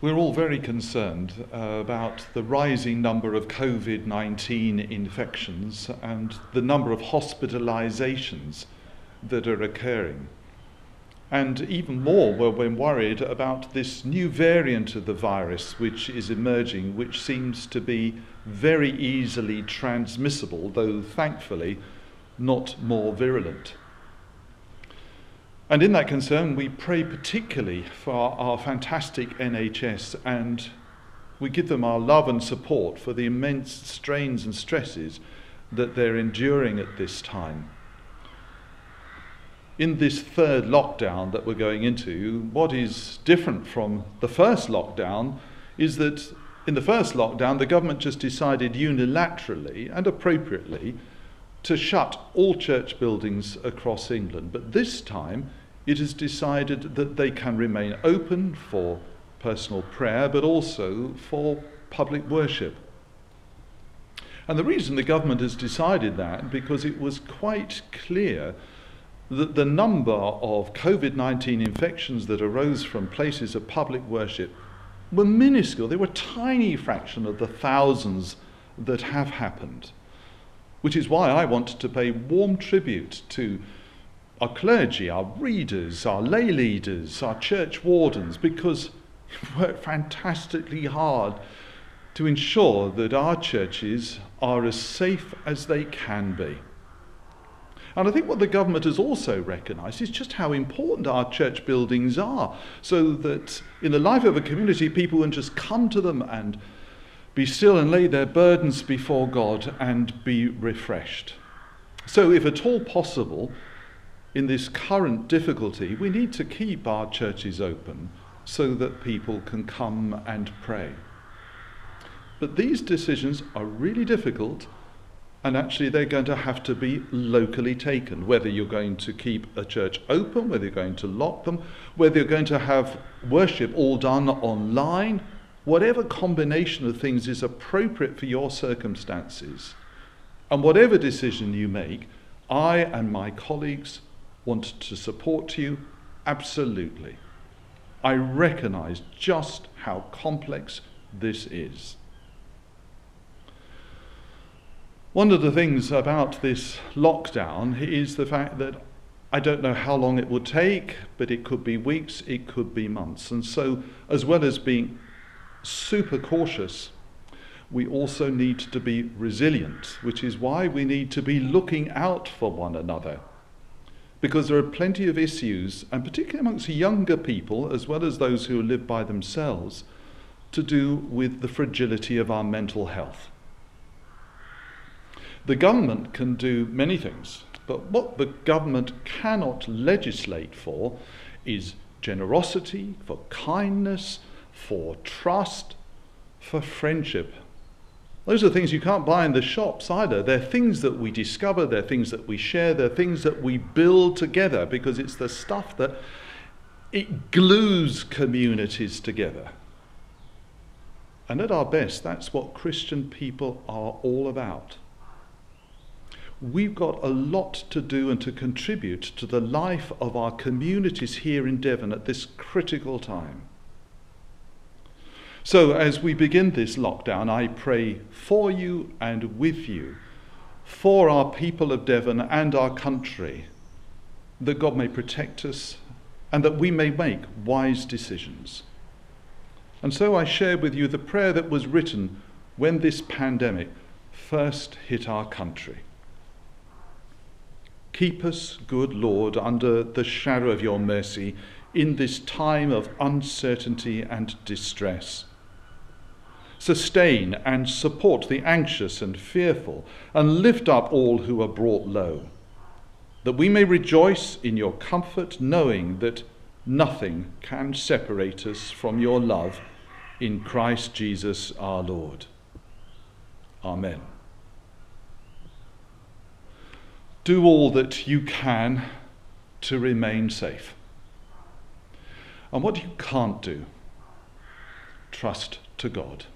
We're all very concerned uh, about the rising number of COVID 19 infections and the number of hospitalizations that are occurring. And even more, we're worried about this new variant of the virus which is emerging, which seems to be very easily transmissible, though thankfully not more virulent. And in that concern, we pray particularly for our, fantastic NHS and we give them our love and support for the immense strains and stresses that they're enduring at this time. In this third lockdown that we're going into, what is different from the first lockdown is that in the first lockdown, the government just decided unilaterally and appropriately to shut all church buildings across England. But this time, it is decided that they can remain open for personal prayer, but also for public worship. And the reason the government has decided that, because it was quite clear that the number of COVID 19 infections that arose from places of public worship were minuscule. They were a tiny fraction of the thousands that have happened which is why I want to pay warm tribute to our clergy, our readers, our lay leaders, our church wardens, because they work fantastically hard to ensure that our churches are as safe as they can be. And I think what the government has also recognised is just how important our church buildings are, so that in the life of a community, people can just come to them and be still and lay their burdens before God and be refreshed. So, if at all possible, in this current difficulty, we need to keep our churches open so that people can come and pray. But these decisions are really difficult, and actually, they're going to have to be locally taken. Whether you're going to keep a church open, whether you're going to lock them, whether you're going to have worship all done online, whatever combination of things is appropriate for your circumstances, and whatever decision you make, I and my colleagues want to support you absolutely. I recognize just how complex this is. One of the things about this lockdown is the fact that I don't know how long it will take, but it could be weeks, it could be months. And so, as well as being super cautious, we also need to be resilient, which is why we need to be looking out for one another. Because there are plenty of issues, and particularly amongst younger people, as well as those who live by themselves, to do with the fragility of our mental health. The government can do many things, but what the government cannot legislate for is generosity, for kindness, for trust, for friendship. Those are things you can't buy in the shops either. They're things that we discover, they're things that we share, they're things that we build together because it's the stuff that it glues communities together. And at our best, that's what Christian people are all about. We've got a lot to do and to contribute to the life of our communities here in Devon at this critical time. So, as we begin this lockdown, I pray for you and with you, for our people of Devon and our country, that God may protect us and that we may make wise decisions. And so I share with you the prayer that was written when this pandemic first hit our country. Keep us, good Lord, under the shadow of your mercy in this time of uncertainty and distress sustain and support the anxious and fearful, and lift up all who are brought low, that we may rejoice in your comfort, knowing that nothing can separate us from your love in Christ Jesus our Lord. Amen. Do all that you can to remain safe. And what you can't do, trust to God.